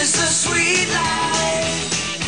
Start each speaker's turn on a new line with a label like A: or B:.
A: is the sweet life.